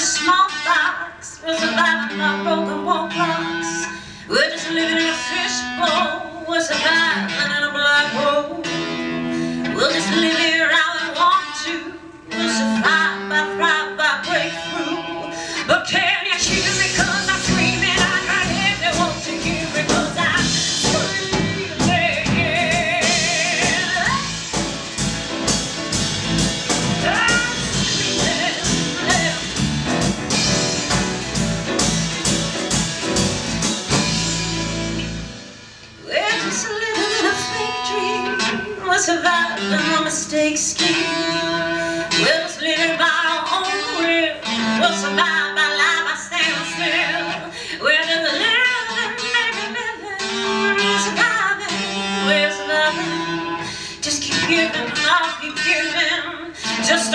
small box was about my broken wall. Just keep giving, I keep giving. Just